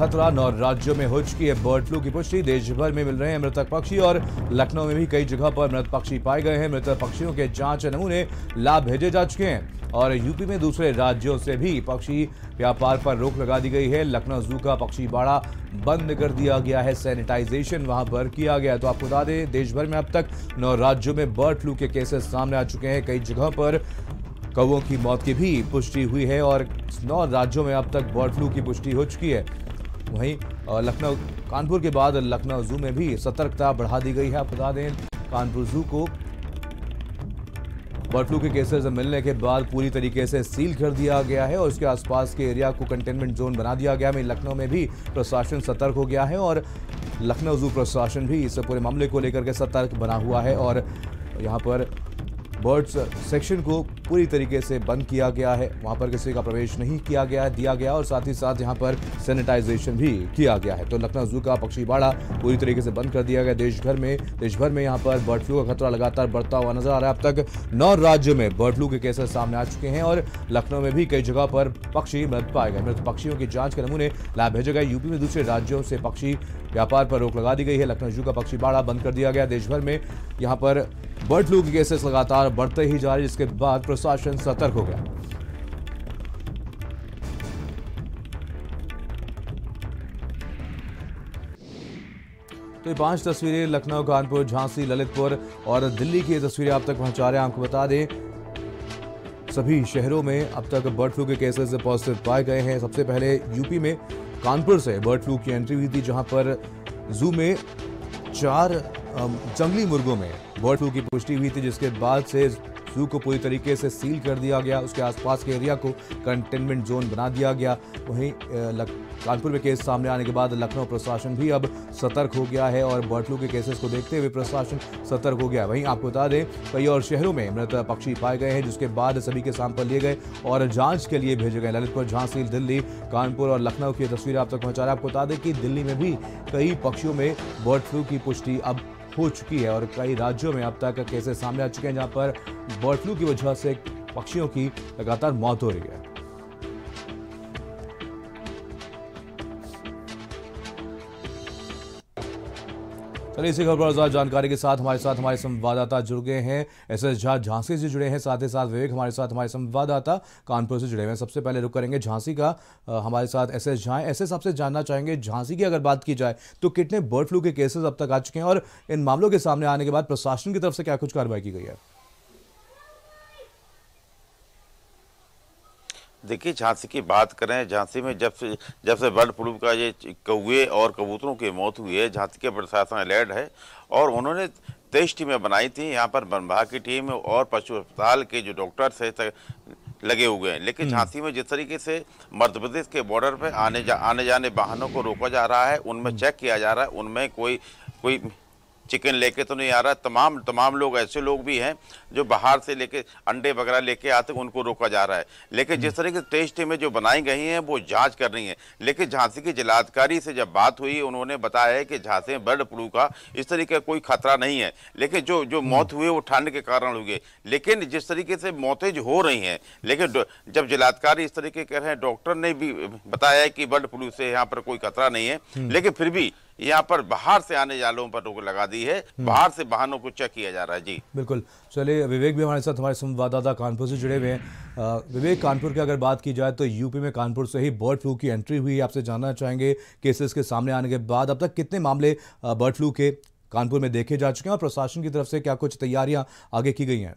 खतरा नौ राज्यों में हो चुकी है। बर्ड फ्लू की पुष्टि देश भर में मिल रहे हैं मृतक पक्षी और लखनऊ में भी कई जगह पर मृत पक्षी पाए गए हैं। मृतक पक्षियों के जाँच नमूने लाभ भेजे जा चुके हैं और यूपी में दूसरे राज्यों से भी पक्षी व्यापार पर रोक लगा दी गई है। लखनऊ जू का पक्षी बाड़ा बंद कर दिया गया है। सैनिटाइजेशन वहाँ पर किया गया। तो आपको बता दें देश भर में अब तक नौ राज्यों में बर्ड फ्लू के केसेस सामने आ चुके हैं। कई जगह पर कौओं की मौत की भी पुष्टि हुई है और नौ राज्यों में अब तक बर्ड फ्लू की पुष्टि हो चुकी है। वहीं लखनऊ, कानपुर के बाद लखनऊ जू में भी सतर्कता बढ़ा दी गई है। बता दें, कानपुर जू को बर्ड फ्लू के केसेस मिलने के बाद पूरी तरीके से सील कर दिया गया है और उसके आसपास के एरिया को कंटेनमेंट जोन बना दिया गया है। लखनऊ में भी प्रशासन सतर्क हो गया है और लखनऊ जू प्रशासन भी इस पूरे मामले को लेकर के सतर्क बना हुआ है और यहाँ पर बर्ड्स सेक्शन को पूरी तरीके से बंद किया गया है। वहाँ पर किसी का प्रवेश नहीं किया गया है दिया गया और साथ ही साथ यहाँ पर सैनिटाइजेशन भी किया गया है। तो लखनऊ जू का पक्षी बाड़ा पूरी तरीके से बंद कर दिया गया देश भर में। देश भर में यहाँ पर बर्ड फ्लू का खतरा लगातार बढ़ता हुआ नज़र आ रहा है। अब तक नौ राज्यों में बर्ड फ्लू के केसेस सामने आ चुके हैं और लखनऊ में भी कई जगह पर पक्षी मृत पाए गए मृत पक्षियों की जाँच के नमूने लैब भेजे गए। यूपी में दूसरे राज्यों से पक्षी व्यापार पर रोक लगा दी गई है। लखनऊ जू का पक्षी बाड़ा बंद कर दिया गया। देश भर में यहाँ पर बर्ड फ्लू के केसेस लगातार बढ़ते ही जा रहे जिसके बाद प्रशासन सतर्क हो गया। तो ये पाँच तस्वीरें लखनऊ, कानपुर, झांसी, ललितपुर और दिल्ली की तस्वीरें आप तक पहुँचा रहे हैं। आपको बता दें, सभी शहरों में अब तक बर्ड फ्लू के केसेस पॉजिटिव पाए गए हैं। सबसे पहले यूपी में, कानपुर से बर्ड फ्लू की एंट्री हुई थी, जहाँ पर जू में चार जंगली मुर्गों में बर्ड फ्लू की पुष्टि हुई थी, जिसके बाद से जू को पूरी तरीके से सील कर दिया गया। उसके आसपास के एरिया को कंटेनमेंट जोन बना दिया गया। वहीं कानपुर में केस सामने आने के बाद लखनऊ प्रशासन भी अब सतर्क हो गया है और बर्ड फ्लू के केसेस को देखते हुए प्रशासन सतर्क हो गया वहीं आपको बता दें, कई और शहरों में मृत पक्षी पाए गए हैं, जिसके बाद सभी के सैंपल लिए गए और जाँच के लिए भेजे गए। ललितपुर, झांसी, दिल्ली, कानपुर और लखनऊ की तस्वीरें आप तक पहुँचा रहे आपको बता दें कि दिल्ली में भी कई पक्षियों में बर्ड फ्लू की पुष्टि अब हो चुकी है और कई राज्यों में अब तक केसेस सामने आ चुके हैं जहाँ पर बर्ड फ्लू की वजह से पक्षियों की लगातार मौत हो रही है। चलिए इसी खबर पर जानकारी के साथ हमारे साथ हमारे संवाददाता जुड़ गए हैं। एस एस झा झांसी से जुड़े हैं, साथ ही साथ विवेक हमारे साथ हमारे संवाददाता कानपुर से जुड़े हुए हैं। सबसे पहले रुक करेंगे झांसी का। हमारे साथ S S Jha S S आपसे जानना चाहेंगे, झांसी की अगर बात की जाए तो कितने बर्ड फ्लू के केसेस अब तक आ चुके हैं और इन मामलों के सामने आने के बाद प्रशासन की तरफ़ से क्या कुछ कार्रवाई की गई है? देखिए झांसी की बात करें झांसी में जब से जब से बर्ड फ्लू का ये कौए और कबूतरों की मौत हुई है झांसी के प्रशासन अलर्ट है और उन्होंने तेईस टीमें बनाई थी। यहाँ पर वन विभाग की टीम और पशु अस्पताल के जो डॉक्टर्स है लगे हुए हैं। लेकिन झांसी में जिस तरीके से मध्य प्रदेश के बॉर्डर पर आने जा, आने जाने वाहनों को रोका जा रहा है उनमें चेक किया जा रहा है उनमें कोई कोई चिकन लेके तो नहीं आ रहा तमाम तमाम लोग ऐसे लोग भी हैं जो बाहर से लेके अंडे वगैरह लेके आते उनको रोका जा रहा है। लेकिन जिस तरीके से टेस्ट में जो बनाई गई हैं वो जाँच कर रही हैं। लेकिन झांसी की जिलाधिकारी से जब बात हुई उन्होंने बताया है कि झांसी में बर्ड फ्लू का इस तरीके का कोई खतरा नहीं है। लेकिन जो जो मौत हुई वो ठंड के कारण हुई लेकिन जिस तरीके से मौतें जो हो रही हैं लेकिन जब जिलाधिकारी इस तरीके कह रहे हैं डॉक्टर ने भी बताया है कि बर्ड फ्लू से यहाँ पर कोई खतरा नहीं है। लेकिन फिर भी यहाँ पर बाहर से आने वालों पर रोक लगा दी है। बाहर से वाहनों को चेक किया जा रहा है। जी। बिल्कुल। चलिए विवेक भी हमारे साथ हमारे संवाददाता कानपुर से जुड़े हुए हैं। विवेक कानपुर की अगर बात की जाए तो यूपी में कानपुर से ही बर्ड फ्लू की एंट्री हुई है। आपसे जानना चाहेंगे केसेस के सामने आने के बाद। अब तक कितने मामले बर्ड फ्लू के कानपुर में देखे जा चुके हैं और प्रशासन की तरफ़ से क्या कुछ तैयारियाँ आगे की गई हैं?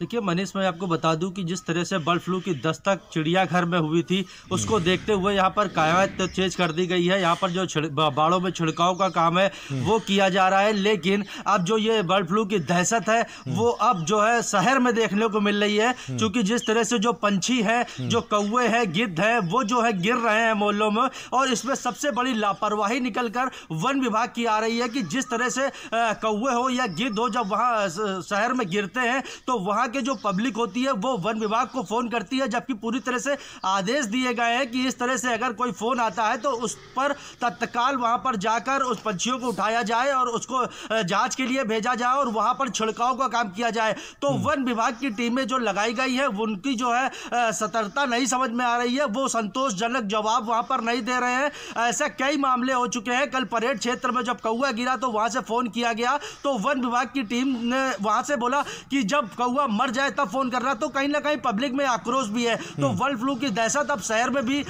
देखिए मनीष मैं आपको बता दूँ कि जिस तरह से बर्ड फ्लू की दस्तक चिड़ियाघर में हुई थी उसको देखते हुए यहाँ पर कायद चेंज कर दी गई है। यहाँ पर जो बाड़ों में छिड़काव का काम है वो किया जा रहा है। लेकिन अब जो ये बर्ड फ्लू की दहशत है वो अब जो है शहर में देखने को मिल रही है क्योंकि जिस तरह से जो पंछी है जो कौवे हैं गिद्ध है वो जो है गिर रहे हैं मोहल्लों में और इसमें सबसे बड़ी लापरवाही निकल कर वन विभाग की आ रही है कि जिस तरह से कौवे हो या गिद्ध हो जब वहाँ शहर में गिरते हैं तो वहाँ वहाँ के जो पब्लिक होती है वो वन विभाग को फ़ोन करती है जबकि पूरी तरह से आदेश दिए गए हैं कि इस तरह से अगर कोई फ़ोन आता है तो उस पर तत्काल वहाँ पर जाकर उस पंछियों को उठाया जाए और उसको जाँच के लिए भेजा जाए और वहाँ पर छिड़काव का काम किया जाए। तो हम्म। वन विभाग की टीमें जो लगाई गई है उनकी जो है सतर्कता नहीं समझ में आ रही है वो संतोषजनक जवाब वहाँ पर नहीं दे रहे हैं। ऐसे कई मामले हो चुके हैं। कल परेड क्षेत्र में जब कौआ गिरा तो वहाँ से फ़ोन किया गया। तो वन विभाग की टीम ने वहाँ से बोला कि जब कौआ मर जाए तब फ़ोन कर रहा तो कहीं ना कहीं पब्लिक में आक्रोश भी है तो वर्ल्ड हम्म। फ्लू की दहशत अब शहर में भी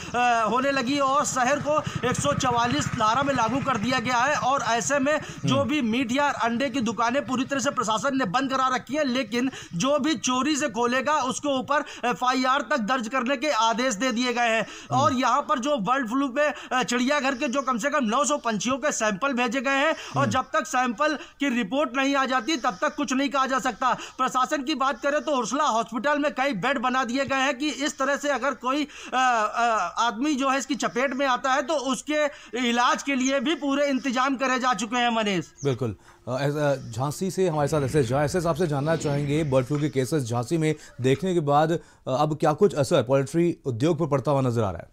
होने लगी और शहर को एक धारा में लागू कर दिया गया है और ऐसे में जो हम्म। भी मीट या अंडे की दुकानें पूरी तरह से प्रशासन ने बंद करा रखी है लेकिन जो भी चोरी से खोलेगा उसके ऊपर एफआईआर तक दर्ज करने के आदेश दे दिए गए हैं हम्म। और यहाँ पर जो बर्ड फ्लू पे चिड़ियाघर के जो कम से कम 900 पंछियों के सैंपल भेजे गए हैं और। जब तक सैंपल की रिपोर्ट नहीं आ जाती तब तक कुछ नहीं कहा जा सकता प्रशासन की बात करें तो उर्सला हॉस्पिटल में कई बेड बना दिए गए हैं कि इस तरह से अगर कोई आदमी जो है इसकी चपेट में आता है तो उसके इलाज के लिए भी पूरे इंतज़ाम करे जा चुके हैं मनीष। बिल्कुल। झांसी से हमारे साथ ऐसे ऐसे आपसे जानना चाहेंगे, बर्ड फ्लू के केसेस झांसी में देखने के बाद अब क्या कुछ असर पोल्ट्री उद्योग पर पड़ता हुआ नज़र आ रहा है?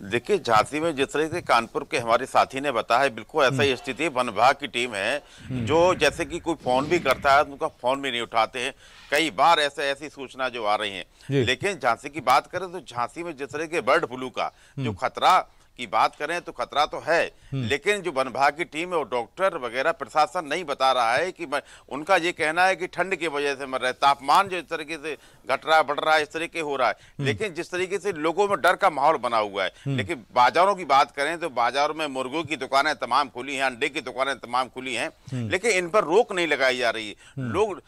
देखिए झांसी में जिस तरह से कानपुर के हमारे साथी ने बताया है बिल्कुल ऐसा ही स्थिति है वन विभाग की टीम है हम्म। जो जैसे कि कोई फ़ोन भी करता है उनका फ़ोन भी नहीं उठाते हैं कई बार ऐसे ऐसी सूचना जो आ रही है लेकिन झांसी की बात करें तो झांसी में जिस तरह के बर्ड फ्लू का जो हम्म। खतरा की बात करें तो खतरा तो है हम्म। लेकिन जो वन विभाग की टीम है वो डॉक्टर वगैरह प्रशासन नहीं बता रहा है कि उनका ये कहना है कि ठंड की वजह से मर रहे तापमान जो इस तरीके से घट रहा है बढ़ रहा है इस तरीके हो रहा है। हम्म। लेकिन जिस तरीके से लोगों में डर का माहौल बना हुआ है हम्म। लेकिन बाजारों की बात करें तो बाजारों में मुर्गों की दुकानें तमाम खुली हैं अंडे की दुकानें तमाम खुली हैं लेकिन इन पर रोक नहीं लगाई जा रही लोग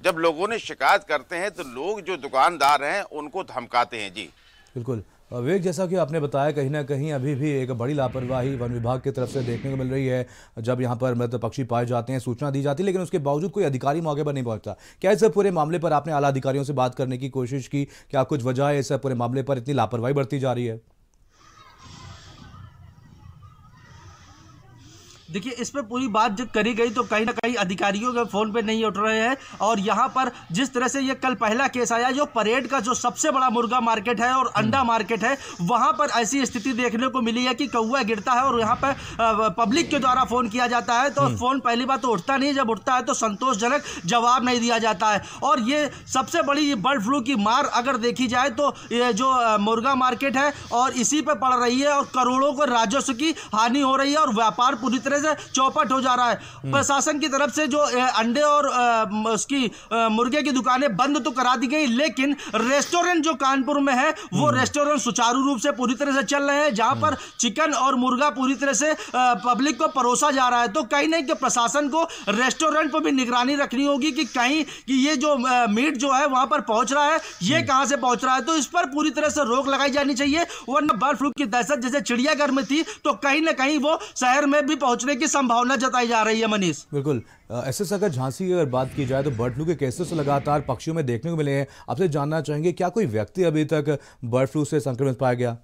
जब लोगों ने शिकायत करते हैं तो लोग जो दुकानदार हैं उनको धमकाते हैं। जी। बिल्कुल। विवेक जैसा कि आपने बताया, कहीं ना कहीं अभी भी एक बड़ी लापरवाही वन विभाग की तरफ़ से देखने को मिल रही है, जब यहाँ पर मृत पक्षी पाए जाते हैं, सूचना दी जाती है, लेकिन उसके बावजूद कोई अधिकारी मौके पर नहीं पहुँचता। क्या इस पूरे मामले पर आपने आला अधिकारियों से बात करने की कोशिश की? क्या कुछ वजह है इस पूरे मामले पर इतनी लापरवाही बढ़ती जा रही है? देखिए इस पर पूरी बात जब करी गई तो कहीं ना कहीं अधिकारियों के फ़ोन पे नहीं उठ रहे हैं। और यहाँ पर जिस तरह से ये कल पहला केस आया जो परेड का जो सबसे बड़ा मुर्गा मार्केट है और अंडा मार्केट है वहाँ पर ऐसी स्थिति देखने को मिली है कि कौआ गिरता है और यहाँ पर पब्लिक के द्वारा फ़ोन किया जाता है। तो हम्म। फ़ोन पहली बार तो उठता नहीं जब उठता है तो संतोषजनक जवाब नहीं दिया जाता है। और ये सबसे बड़ी बर्ड फ्लू की मार अगर देखी जाए तो ये जो मुर्गा मार्केट है और इसी पर पड़ रही है और करोड़ों को राजस्व की हानि हो रही है और व्यापार पूरी तरह से चौपट हो जा रहा है हम्म। प्रशासन की तरफ़ से जो अंडे और उसकी मुर्गे की दुकानें बंद तो करा दी गई लेकिन रेस्टोरेंट जो कानपुर में है वो रेस्टोरेंट हम्म। सुचारू रूप से पूरी तरह से चल रहे हैं जहाँ पर हम्म। चिकन और मुर्गा पूरी तरह से पब्लिक को परोसा जा रहा है तो कहीं नहीं कि प्रशासन को रेस्टोरेंट पर भी निगरानी रखनी होगी कि कहीं कि ये जो मीट जो है वहाँ पर पहुँच रहा है ये कहाँ से पहुँच रहा है तो इस पर पूरी तरह से रोक लगाई जानी चाहिए वरना बर्ड फ्लू की दहशत जैसे चिड़ियाघर में थी तो कहीं ना कहीं वो शहर में भी पहुँचने की संभावना जताई जा रही है मनीष। बिल्कुल। ऐसे अगर झांसी की अगर बात की जाए तो बर्ड फ्लू के केसेस लगातार पक्षियों में देखने को मिले हैं। आपसे जानना चाहेंगे क्या कोई व्यक्ति अभी तक बर्ड फ्लू से संक्रमित पाया गया?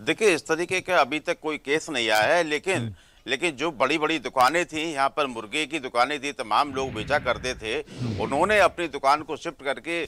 देखिए इस तरीके का अभी तक कोई केस नहीं आया है लेकिन हम्म। लेकिन जो बड़ी बड़ी दुकानें थी यहाँ पर मुर्गे की दुकानें थी तमाम लोग बेचा करते थे। हम्म। उन्होंने अपनी दुकान को शिफ्ट करके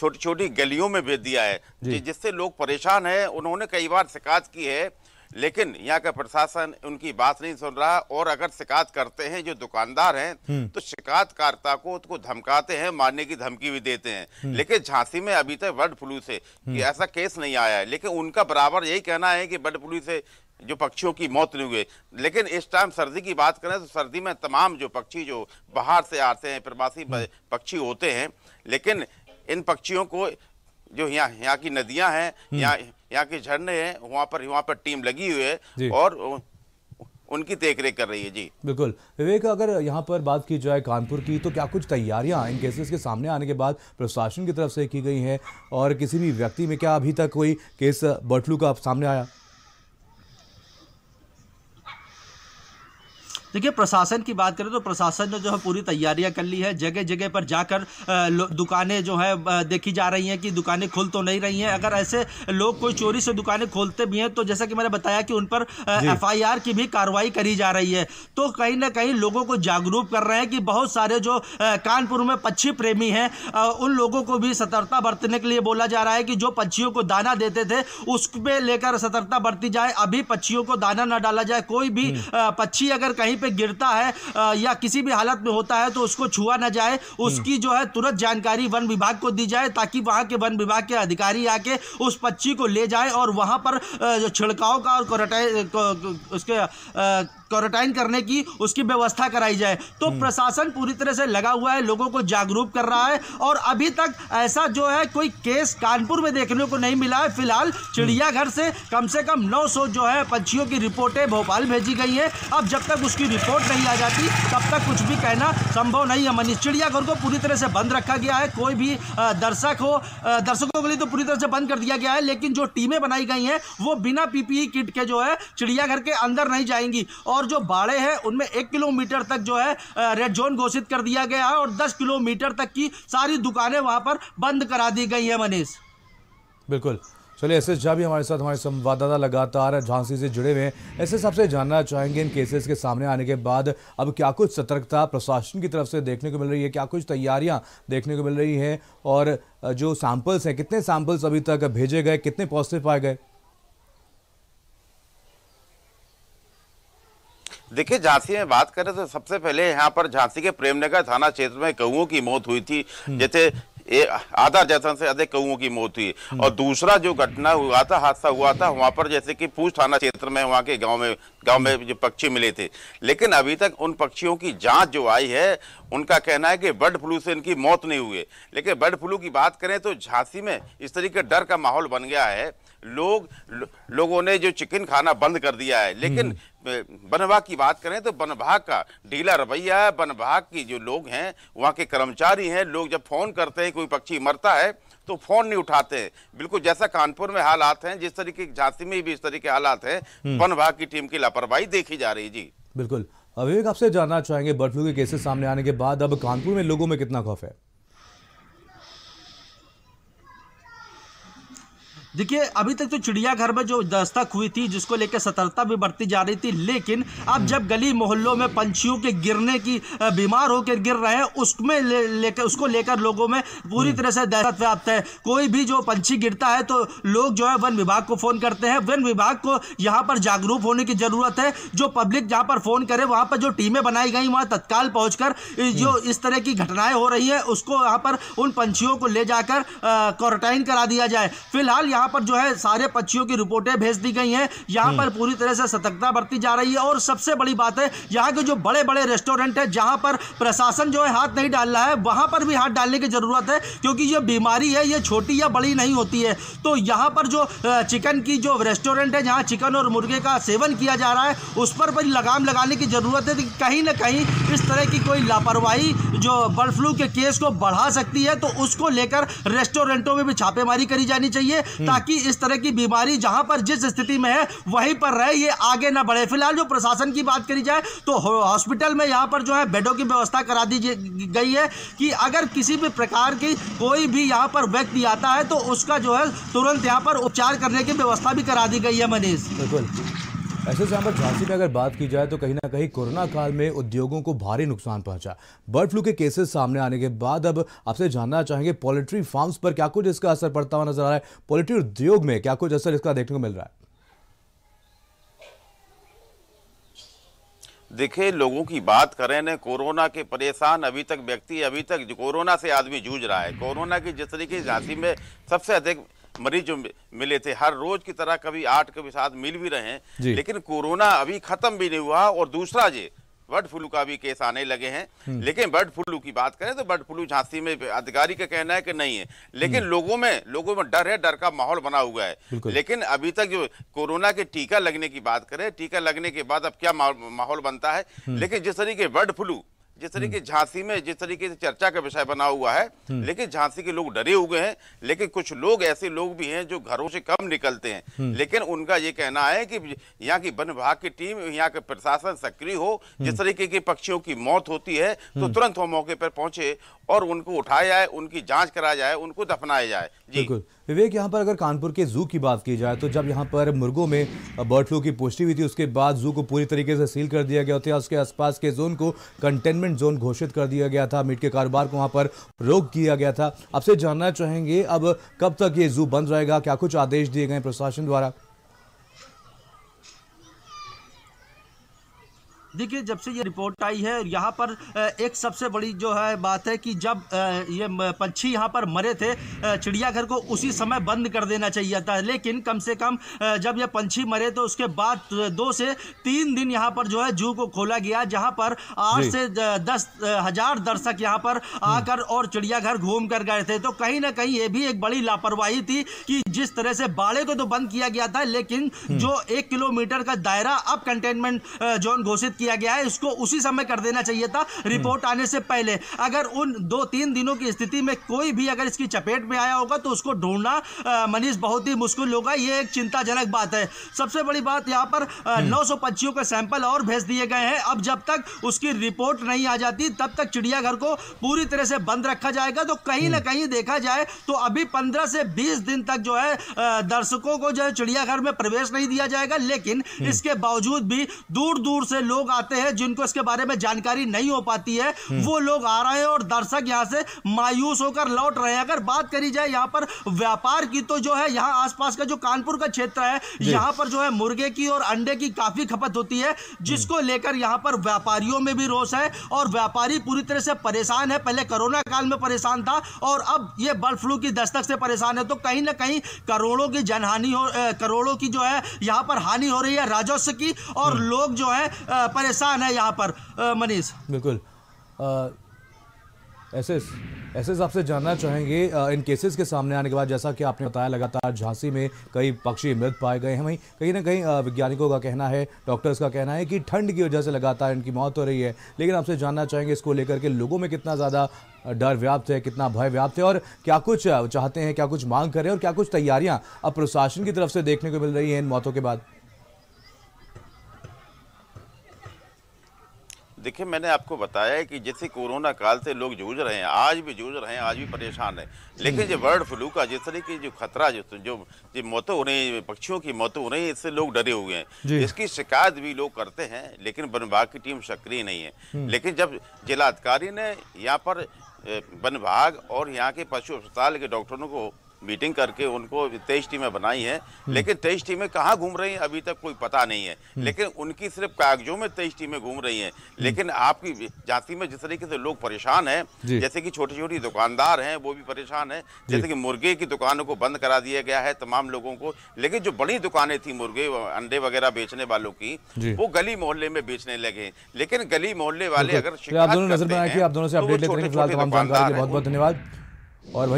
छोटी छोटी गलियों में भेज दिया है जिससे लोग परेशान हैं उन्होंने कई बार शिकायत की है लेकिन यहाँ का प्रशासन उनकी बात नहीं सुन रहा और अगर शिकायत करते हैं जो दुकानदार हैं हम्म। तो शिकायतकर्ता को उसको धमकाते हैं मारने की धमकी भी देते हैं हम्म। लेकिन झांसी में अभी तक बर्ड फ्लू से कि हम्म। ऐसा केस नहीं आया है लेकिन उनका बराबर यही कहना है कि बर्ड फ्लू से जो पक्षियों की मौत नहीं हुई लेकिन इस टाइम सर्दी की बात करें तो सर्दी में तमाम जो पक्षी जो बाहर से आते हैं प्रवासी पक्षी होते हैं लेकिन इन पक्षियों को जो यहाँ यहाँ की नदियाँ हैं हम्म। यहाँ यहाँ के झरने हैं वहाँ पर वहाँ पर टीम लगी हुई है और उनकी देखरेख कर रही है जी। बिल्कुल। विवेक अगर यहाँ पर बात की जाए कानपुर की तो क्या कुछ तैयारियाँ इन केसेस के सामने आने के बाद प्रशासन की तरफ़ से की गई हैं और किसी भी व्यक्ति में क्या अभी तक कोई केस बर्ड फ्लू का सामने आया? देखिए प्रशासन की बात करें तो प्रशासन ने जो है पूरी तैयारियाँ कर ली है। जगह जगह पर जाकर दुकानें जो है देखी जा रही हैं कि दुकानें खुल तो नहीं रही हैं। अगर ऐसे लोग कोई चोरी से दुकानें खोलते भी हैं तो जैसा कि मैंने बताया कि उन पर एफआईआर की भी कार्रवाई करी जा रही है। तो कहीं ना कहीं लोगों को जागरूक कर रहे हैं कि बहुत सारे जो कानपुर में पक्षी प्रेमी हैं उन लोगों को भी सतर्कता बरतने के लिए बोला जा रहा है कि जो पक्षियों को दाना देते थे उसमें लेकर सतर्कता बरती जाए। अभी पक्षियों को दाना ना डाला जाए। कोई भी हम्म। पक्षी अगर कहीं पे गिरता है या किसी भी हालत में होता है तो उसको छुआ ना जाए। उसकी जो है तुरंत जानकारी वन विभाग को दी जाए, ताकि वहाँ के वन विभाग के अधिकारी आके उस पक्षी को ले जाए और वहाँ पर जो छिड़काव का और उसके क्वारंटाइन करने की उसकी व्यवस्था कराई जाए। तो हम्म। प्रशासन पूरी तरह से लगा हुआ है लोगों को जागरूक कर रहा है और अभी तक ऐसा जो है कोई केस कानपुर में देखने को नहीं मिला है। फ़िलहाल चिड़ियाघर से कम से कम 900 जो है पंछियों की रिपोर्टें भोपाल भेजी गई हैं। अब जब तक उसकी रिपोर्ट नहीं आ जाती तब तक कुछ भी कहना संभव नहीं है। मनीष चिड़ियाघर को पूरी तरह से बंद रखा गया है। कोई भी दर्शक हो दर्शकों के लिए तो पूरी तरह से बंद कर दिया गया है लेकिन जो टीमें बनाई गई हैं वो बिना पीपीई किट के जो है चिड़ियाघर के अंदर नहीं जाएँगी। और और जो बाड़े हैं, उनमें एक किलोमीटर तक जो है रेड जोन घोषित कर दिया गया है और दस किलोमीटर तक की सारी दुकानें वहाँ पर बंद करा दी गई है, मनीष। बिल्कुल। चलिए, एस एस झा भी हमारे साथ, हमारे संवाददाता लगातार झांसी से जुड़े हुए हैं। एस एस जानना चाहेंगे इन केसेस के सामने आने के बाद, अब क्या कुछ सतर्कता प्रशासन की तरफ़ से देखने को मिल रही है? क्या कुछ तैयारियाँ देखने को मिल रही हैं? और जो सैंपल्स हैं, कितने सैंपल्स अभी तक भेजे गए? कितने पॉजिटिव पाए गए? देखिए झांसी में बात करें तो सबसे पहले यहाँ पर झांसी के प्रेमनगर थाना क्षेत्र में कौओं की मौत हुई थी हम्म। जैसे आधा दर्जन से अधिक कौओं की मौत हुई हम्म। और दूसरा जो घटना हुआ था हादसा हुआ था वहाँ पर जैसे कि पूछ थाना क्षेत्र में वहाँ के गाँव में गाँव में जो पक्षी मिले थे लेकिन अभी तक उन पक्षियों की जाँच जो आई है उनका कहना है कि बर्ड फ्लू से इनकी मौत नहीं हुई लेकिन बर्ड फ्लू की बात करें तो झांसी में इस तरीके डर का माहौल बन गया है लोग लो, लोगों ने जो चिकन खाना बंद कर दिया है लेकिन हम्म। वन विभाग की बात करें तो वन विभाग का ढीला रवैया है वन विभाग की जो लोग हैं वहाँ के कर्मचारी हैं लोग जब फ़ोन करते हैं कोई पक्षी मरता है तो फ़ोन नहीं उठाते हैं बिल्कुल जैसा कानपुर में हालात हैं जिस तरीके झांसी में भी इस तरीके हालात हैं हम्म। वन विभाग की टीम की लापरवाही देखी जा रही जी बिल्कुल विवेक आपसे जानना चाहेंगे बर्ड फ्लू के केसेस सामने आने के बाद अब कानपुर में लोगों में कितना खौफ है देखिए अभी तक तो चिड़ियाघर में जो दस्तक हुई थी जिसको लेकर सतर्कता भी बढ़ती जा रही थी लेकिन अब जब गली मोहल्लों में पंछियों के गिरने की बीमार होकर गिर रहे हैं उसमें ले, लेकर उसको लेकर लोगों में पूरी तरह से दहशत व्याप्त है। कोई भी जो पंछी गिरता है तो लोग जो है वन विभाग को फ़ोन करते हैं। वन विभाग को यहाँ पर जागरूक होने की ज़रूरत है। जो पब्लिक जहाँ पर फ़ोन करे वहाँ पर जो टीमें बनाई गई वहाँ तत्काल पहुँच जो इस तरह की घटनाएँ हो रही है उसको यहाँ पर उन पंछियों को ले जाकर क्वारंटाइन करा दिया जाए। फ़िलहाल यहाँ पर जो है सारे पक्षियों की रिपोर्टें भेज दी गई हैं। यहाँ पर पूरी तरह से सतर्कता बरती जा रही है और सबसे बड़ी बात है यहाँ के जो बड़े बड़े रेस्टोरेंट है जहाँ पर प्रशासन जो है हाथ नहीं डाल रहा है वहाँ पर भी हाथ डालने की ज़रूरत है क्योंकि ये बीमारी है ये छोटी या बड़ी नहीं होती है। तो यहाँ पर जो चिकन की जो रेस्टोरेंट है जहाँ चिकन और मुर्गे का सेवन किया जा रहा है उस पर भी लगाम लगाने की ज़रूरत है। कहीं ना कहीं इस तरह की कोई लापरवाही जो बर्ड फ्लू के केस को बढ़ा सकती है तो उसको लेकर रेस्टोरेंटों में भी छापेमारी करी जानी चाहिए ताकि इस तरह की बीमारी जहाँ पर जिस स्थिति में है वहीं पर रहे ये आगे ना बढ़े। फ़िलहाल जो प्रशासन की बात करी जाए तो हॉस्पिटल में यहाँ पर जो है बेडों की व्यवस्था करा दी गई है कि अगर किसी भी प्रकार की कोई भी यहाँ पर व्यक्ति आता है तो उसका जो है तुरंत यहाँ पर उपचार करने की व्यवस्था भी करा दी गई है मनीष। बिल्कुल। ऐसे जहाँ पर झांसी में अगर बात की जाए तो कहीं ना कहीं कोरोना काल में उद्योगों को भारी नुकसान पहुँचा। बर्ड फ्लू के केसेस सामने आने के बाद अब आपसे जानना चाहेंगे, पोल्ट्री फार्म्स पर क्या कुछ इसका असर पड़ता हुआ नज़र आ रहा है? पोल्ट्री उद्योग में क्या कुछ असर इसका देखने को मिल रहा है? देखिए, लोगों की बात करें ना, कोरोना के परेशान अभी तक व्यक्ति, अभी तक कोरोना से आदमी जूझ रहा है। कोरोना की जिस तरीके झांसी में सबसे अधिक मरीज़ जो मिले थे हर रोज की तरह कभी आठ कभी सात मिल भी रहे हैं लेकिन कोरोना अभी खत्म भी नहीं हुआ और दूसरा जी बर्ड फ्लू का भी केस आने लगे हैं हम्म। लेकिन बर्ड फ्लू की बात करें तो बर्ड फ्लू झांसी में अधिकारी का कहना है कि नहीं है लेकिन हम्म। लोगों में लोगों में डर है डर का माहौल बना हुआ है लेकिन अभी तक जो कोरोना के टीका लगने की बात करें टीका लगने के बाद अब क्या माहौल बनता है हम्म। लेकिन जिस तरीके बर्ड फ्लू जिस तरीके झांसी में जिस तरीके से चर्चा का विषय बना हुआ है लेकिन झांसी के लोग डरे हुए हैं लेकिन कुछ लोग ऐसे लोग भी हैं जो घरों से कम निकलते हैं। लेकिन उनका ये कहना है कि यहाँ की वन विभाग की टीम यहाँ के प्रशासन सक्रिय हो जिस तरीके के पक्षियों की मौत होती है तो तुरंत वो मौके पर पहुँचे और उनको उठाया जाए उनकी जाँच कराया जाए उनको दफनाया जाए। जी। विवेक, यहाँ पर अगर कानपुर के जू की बात की जाए तो जब यहाँ पर मुर्गों में बर्ड फ्लू की पुष्टि हुई थी, उसके बाद जू को पूरी तरीके से सील कर दिया गया था उसके आसपास के जोन को कंटेनमेंट जोन घोषित कर दिया गया था। मीट के कारोबार को वहाँ पर रोक किया गया था। आपसे जानना चाहेंगे, अब कब तक ये जू बंद रहेगा? क्या कुछ आदेश दिए गए प्रशासन द्वारा? देखिए जब से ये रिपोर्ट आई है यहाँ पर एक सबसे बड़ी जो है बात है कि जब ये पंछी यहाँ पर मरे थे चिड़ियाघर को उसी समय बंद कर देना चाहिए था। लेकिन कम से कम जब ये पंछी मरे तो उसके बाद दो से तीन दिन यहाँ पर जो है जू को खोला गया जहाँ पर आठ से दस हज़ार दर्शक यहाँ पर आकर और चिड़ियाघर घूम कर गए थे। तो कहीं ना कहीं ये भी एक बड़ी लापरवाही थी कि जिस तरह से बाड़े को तो बंद किया गया था लेकिन जो एक किलोमीटर का दायरा अब कंटेनमेंट जोन घोषित किया गया है इसको उसी समय कर देना चाहिए था रिपोर्ट आने से पहले। अगर उन दो तीन दिनों की स्थिति में कोई भी अगर इसकी चपेट में आया होगा तो उसको ढूंढना मनीष बहुत ही मुश्किल होगा ये एक चिंताजनक बात है। सबसे बड़ी बात यहाँ पर नौ सौ पंछियों के सैंपल और भेज दिए गए हैं। अब जब तक उसकी रिपोर्ट नहीं आ जाती तब तक चिड़ियाघर को पूरी तरह से बंद रखा जाएगा। तो कहीं ना कहीं देखा जाए तो अभी पंद्रह से बीस दिन तक जो है दर्शकों को जो है चिड़ियाघर में प्रवेश नहीं दिया जाएगा। लेकिन इसके बावजूद भी दूर दूर से लोग आते हैं जिनको इसके बारे में जानकारी नहीं हो पाती है। वो लोग आ रहे हैं और दर्शक यहाँ से मायूस होकर लौट रहे हैं। अगर बात करी जाए यहाँ पर व्यापार की तो जो है यहाँ आसपास का जो कानपुर का क्षेत्र है यहाँ पर जो है मुर्गे की और अंडे की काफ़ी खपत होती है जिसको लेकर यहाँ पर व्यापारियों में भी रोष है और व्यापारी पूरी तरह से परेशान है। पहले कोरोना काल में परेशान था और अब ये बर्ड फ्लू की दस्तक से परेशान है। तो कहीं ना कहीं करोड़ों की जनहानि हो करोड़ों की जो है यहाँ पर हानि हो रही है राजस्व की और लोग जो है परेशान है यहाँ पर मनीष। बिल्कुल। ऐसे ऐसे आपसे जानना चाहेंगे अ, इन केसेस के सामने आने के बाद जैसा कि आपने बताया लगातार झांसी में कई पक्षी मृत पाए गए हैं। वहीं कहीं ना कहीं वैज्ञानिकों का कहना है डॉक्टर्स का कहना है कि ठंड की वजह से लगातार इनकी मौत हो रही है। लेकिन आपसे जानना चाहेंगे इसको लेकर के लोगों में कितना ज़्यादा डर व्याप्त है कितना भय व्याप्त है और क्या कुछ चाहते हैं क्या कुछ मांग कर और क्या कुछ तैयारियाँ अब प्रशासन की तरफ़ से देखने को मिल रही हैं इन मौतों के बाद? देखिए मैंने आपको बताया है कि जैसे कोरोना काल से लोग जूझ रहे हैं आज भी जूझ रहे हैं आज भी परेशान है। लेकिन जो। बर्ड फ्लू का जिस तरीके जो खतरा जो जो जो मौतें हो रही हैं पक्षियों की मौतें हो रही हैं इससे लोग डरे हुए हैं। इसकी शिकायत भी लोग करते हैं लेकिन वन विभाग की टीम सक्रिय नहीं है। लेकिन जब जिलाधिकारी ने यहाँ पर वन विभाग और यहाँ के पशु अस्पताल के डॉक्टरों को मीटिंग करके उनको तेईस टीमें बनाई हैं। लेकिन तेईस टीमें कहाँ घूम रही हैं? अभी तक कोई पता नहीं है। लेकिन उनकी सिर्फ़ कागजों में तेईस टीमें घूम रही हैं। लेकिन आपकी झांसी में जिस तरीके से लोग परेशान हैं जैसे कि छोटी छोटी दुकानदार हैं वो भी परेशान हैं। जैसे कि मुर्गे की दुकानों को बंद करा दिया गया है तमाम लोगों को। लेकिन जो बड़ी दुकानें थी मुर्गे अंडे वगैरह बेचने वालों की वो गली मोहल्ले में बेचने लगे लेकिन गली मोहल्ले वाले अगर तो आप दोनों नज़र हैं, आप दोनों से तो अपडेट लेते हैं, बहुत बहुत धन्यवाद। और